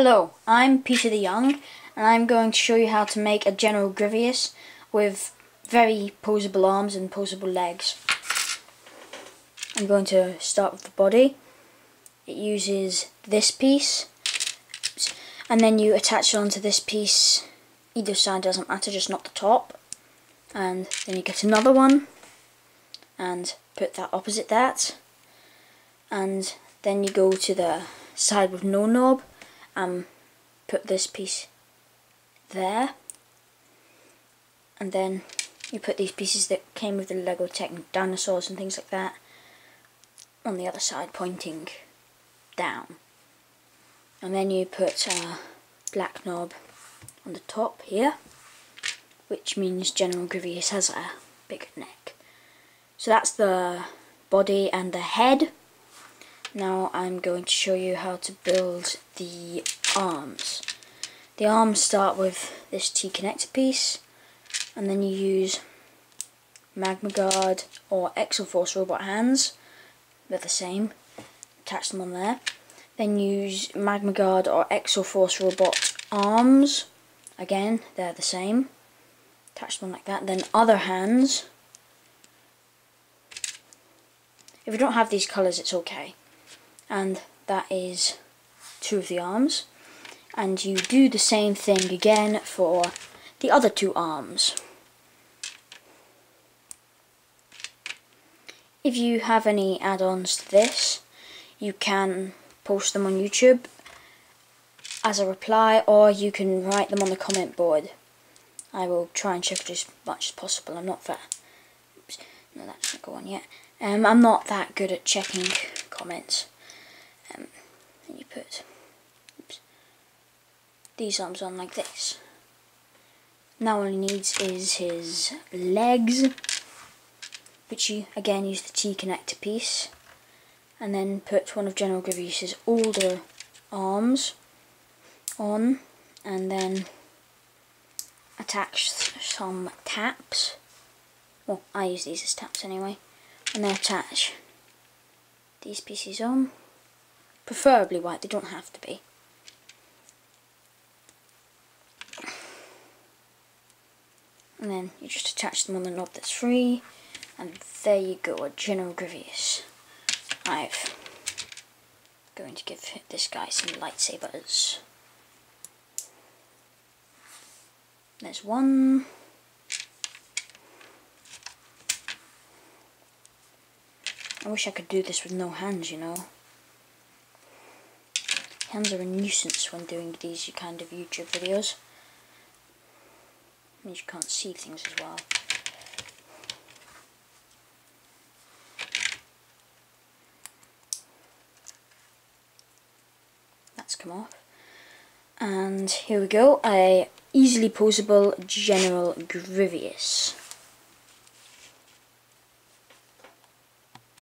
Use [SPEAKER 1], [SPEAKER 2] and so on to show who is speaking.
[SPEAKER 1] Hello, I'm Peter the Young and I'm going to show you how to make a General Grievous with very posable arms and posable legs. I'm going to start with the body. It uses this piece and then you attach it onto this piece. Either side doesn't matter, just not the top. And then you get another one and put that opposite that. And then you go to the side with no knob and put this piece there. And then you put these pieces that came with the Lego Technic dinosaurs and things like that on the other side pointing down. And then you put a black knob on the top here which means General Grievous has a big neck. So that's the body and the head. Now I'm going to show you how to build the arms. The arms start with this T-connector piece and then you use Magma Guard or Exoforce robot hands, they're the same, attach them on there. Then use Magma Guard or Exoforce robot arms, again they're the same, attach them like that. Then other hands, if you don't have these colours it's okay. And that is two of the arms and you do the same thing again for the other two arms. If you have any add-ons to this you can post them on YouTube as a reply or you can write them on the comment board. I will try and check as much as possible. I'm not that... Oops, no, that's not go on yet. Um, I'm not that good at checking comments. Um, you put these arms on like this. Now all he needs is his legs, which you again use the T-connector piece, and then put one of General Grievous's older arms on, and then attach some taps. Well, I use these as taps anyway, and then attach these pieces on. Preferably white, they don't have to be. And then you just attach them on the knob that's free, and there you go, a General Grievous. I'm going to give this guy some lightsabers. There's one. I wish I could do this with no hands, you know. Hands are a nuisance when doing these kind of YouTube videos. Means you can't see things as well. That's come off. And here we go, a easily posable General Grievous.